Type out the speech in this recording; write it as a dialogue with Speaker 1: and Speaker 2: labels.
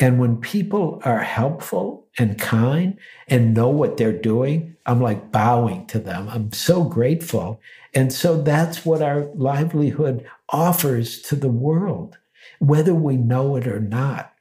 Speaker 1: And when people are helpful and kind and know what they're doing, I'm like bowing to them. I'm so grateful. And so that's what our livelihood offers to the world, whether we know it or not.